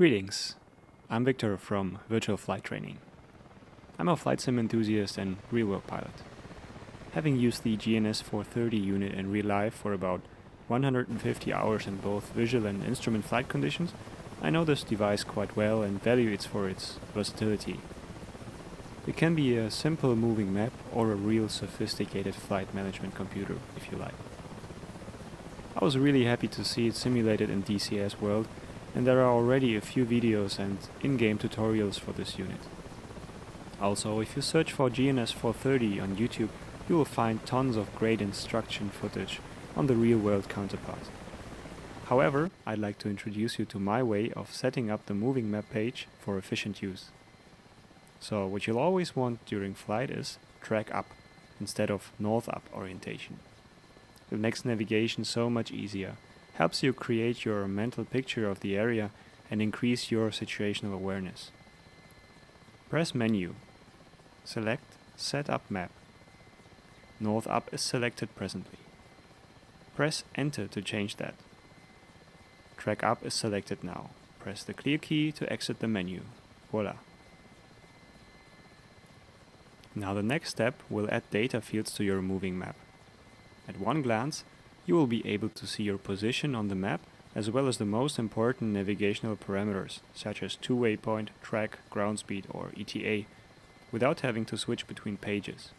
Greetings, I'm Victor from Virtual Flight Training. I'm a flight sim enthusiast and real-world pilot. Having used the GNS 430 unit in real life for about 150 hours in both visual and instrument flight conditions, I know this device quite well and value it for its versatility. It can be a simple moving map or a real sophisticated flight management computer, if you like. I was really happy to see it simulated in DCS World and there are already a few videos and in-game tutorials for this unit. Also, if you search for GNS 430 on YouTube, you will find tons of great instruction footage on the real-world counterpart. However, I'd like to introduce you to my way of setting up the moving map page for efficient use. So what you'll always want during flight is track up instead of north up orientation. It makes navigation so much easier helps you create your mental picture of the area and increase your situational awareness. Press Menu. Select Set Up Map. North Up is selected presently. Press Enter to change that. Track Up is selected now. Press the clear key to exit the menu. Voila. Now the next step will add data fields to your moving map. At one glance, you will be able to see your position on the map as well as the most important navigational parameters such as to waypoint, track, ground speed or ETA without having to switch between pages.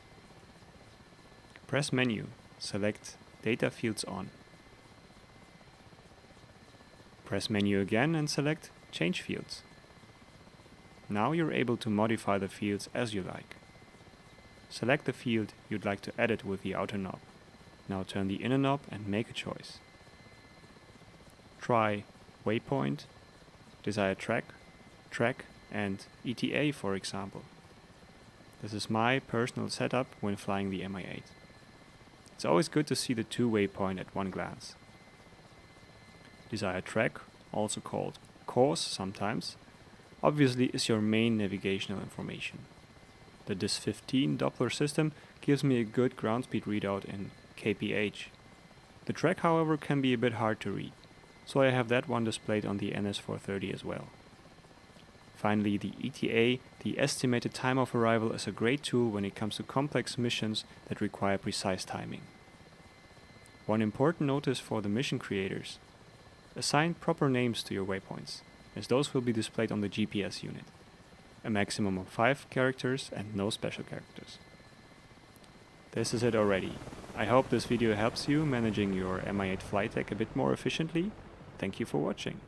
Press menu, select data fields on. Press menu again and select change fields. Now you're able to modify the fields as you like. Select the field you'd like to edit with the outer knob. Now turn the inner knob and make a choice. Try waypoint, desired track, track and ETA for example. This is my personal setup when flying the Mi-8. It's always good to see the to waypoint at one glance. Desired track, also called course sometimes, obviously is your main navigational information. The DISS 15 Doppler system gives me a good ground speed readout in kph. The track however can be a bit hard to read, so I have that one displayed on the NS430 as well. Finally, the ETA, the estimated time of arrival, is a great tool when it comes to complex missions that require precise timing. One important notice for the mission creators. Assign proper names to your waypoints, as those will be displayed on the GPS unit. A maximum of 5 characters and no special characters. This is it already. I hope this video helps you managing your Mi-8 flight deck a bit more efficiently. Thank you for watching.